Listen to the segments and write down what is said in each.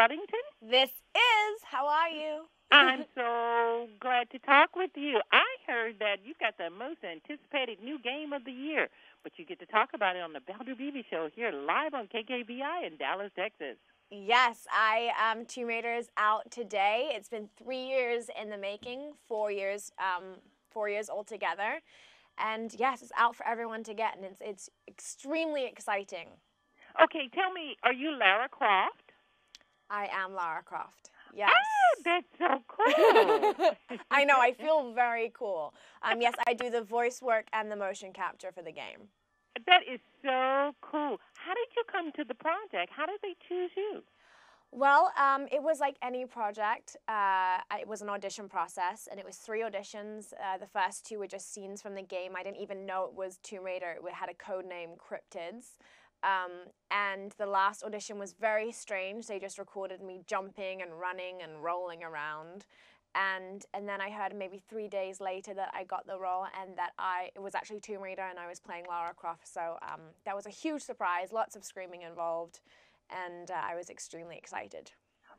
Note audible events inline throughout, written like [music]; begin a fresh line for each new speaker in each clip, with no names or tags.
Luddington.
This is. How are you? [laughs]
I'm so glad to talk with you. I heard that you got the most anticipated new game of the year, but you get to talk about it on the Valder Beebe Show here live on KKBI in Dallas, Texas.
Yes, I um, Tomb Raider is out today. It's been three years in the making, four years, um, four years altogether, and yes, it's out for everyone to get, and it's it's extremely exciting.
Okay, tell me, are you Lara Croft?
I am Lara Croft. Yes.
Oh, that's so cool. [laughs]
I know. I feel very cool. Um, yes, I do the voice work and the motion capture for the game.
That is so cool. How did you come to the project? How did they choose you?
Well, um, it was like any project. Uh, it was an audition process, and it was three auditions. Uh, the first two were just scenes from the game. I didn't even know it was Tomb Raider. It had a code name, Cryptids. Um, and the last audition was very strange. They just recorded me jumping and running and rolling around. And and then I heard maybe three days later that I got the role and that I it was actually Tomb Raider and I was playing Lara Croft. So um, that was a huge surprise. Lots of screaming involved, and uh, I was extremely excited.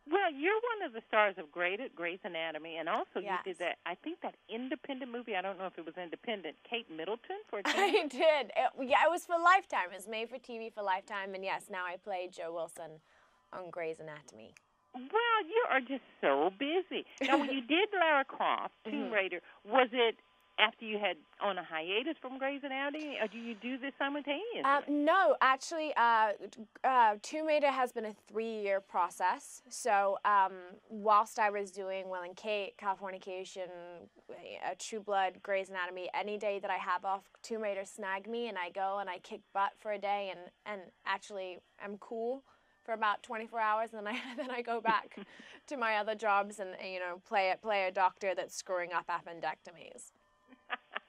Well, you're one of the stars of Grey's, Grey's Anatomy, and also
Yes.
you did that. I think that independent movie. I don't know if it was independent. Kate Middleton for a [laughs]
I did. It, yeah, it was for Lifetime. It was made for TV for Lifetime, and yes, now I play Jo Wilson on Grey's Anatomy.
Well, you are just so busy. Now, when you [laughs] did Lara Croft, Tomb
Mhm.
Raider, was it after you had on a hiatus from Grey's Anatomy, or do you do this simultaneously?
Um, no, actually, uh, uh, Tomb Raider has been a three-year process. So um, whilst I was doing Will and Kate, Californication, uh, True Blood, Grey's Anatomy, any day that I have off, Tomb Raider snag me, and I go and I kick butt for a day, and and actually I'm cool for about 24 hours, and then I [laughs] then I go back [laughs] to my other jobs and you know play play a doctor that's screwing up appendectomies.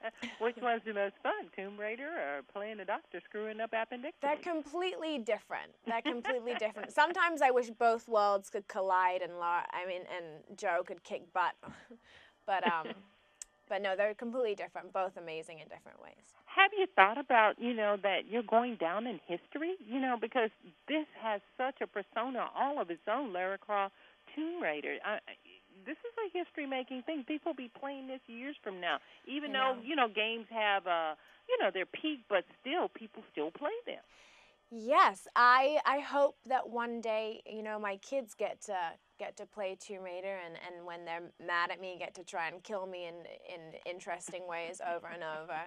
[laughs]
Which one's the most fun, Tomb Raider or playing a doctor screwing up appendectomy?
They're completely different. They're completely different. Sometimes I wish both worlds could collide and Laura, I mean, and Jo could kick butt, [laughs] but um, [laughs] but no, they're completely different. Both amazing in different ways.
Have you thought about, you know, that you're going down in history? You know, because this has such a persona all of its own, Lara Croft Tomb Raider. I- this is a history-making thing. People be playing this years from now, even though you know games have, uh, you know, their peak, but still, people still play them.
Yes, I I hope that one day you know my kids get to get to play Tomb Raider and, and when they're mad at me get to try and kill me in in interesting ways over and over.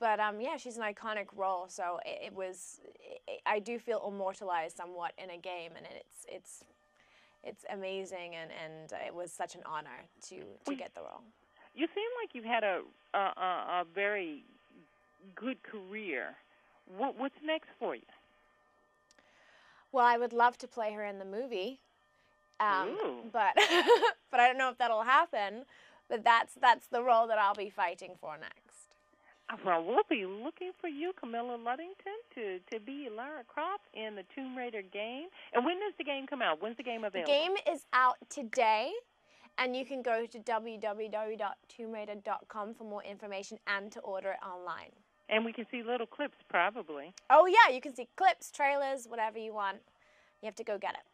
But um yeah, she's an iconic role, so it, it was it, I do feel immortalized somewhat in a game, and it's it's it's amazing and and it was such an honor to to get the role.
You seem like you've had a a, a, a very good career. What, what's next for you?
Well, I would love to play her in the movie, um, but [laughs] but I don't know if that'll happen. But that's that's the role that I'll be fighting for next.
Well, we'll be looking for you, Camilla Luddington, to to be Lara Croft in the Tomb Raider game. And when does the game come out? When's the game available?
The game is out today, and you can go to www.tombraider.com for more information and to order it online.
And we can see little clips, probably.
Oh yeah, you can see clips, trailers, whatever you want. You have to go get it.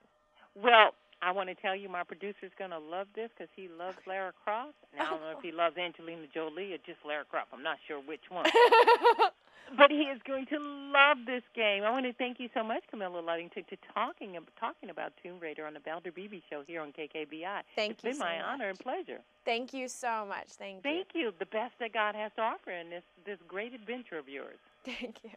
Well, I want to tell you, my producer's going to love this because he loves Lara Croft. Now, I don't know if he loves Angelina Jolie or just Lara Croft. I'm not sure which one. [laughs] but he is going to love this game. I want to thank you so much, Camilla Luddington, to talking talking about Tomb Raider on the Valder Beebe Show here on KKBI.
Thank
it's
you
been
so
my honor and pleasure.
Thank you so much. Thank you.
Thank you. The best that God has to offer in this this great adventure of yours. [laughs]
Thank you.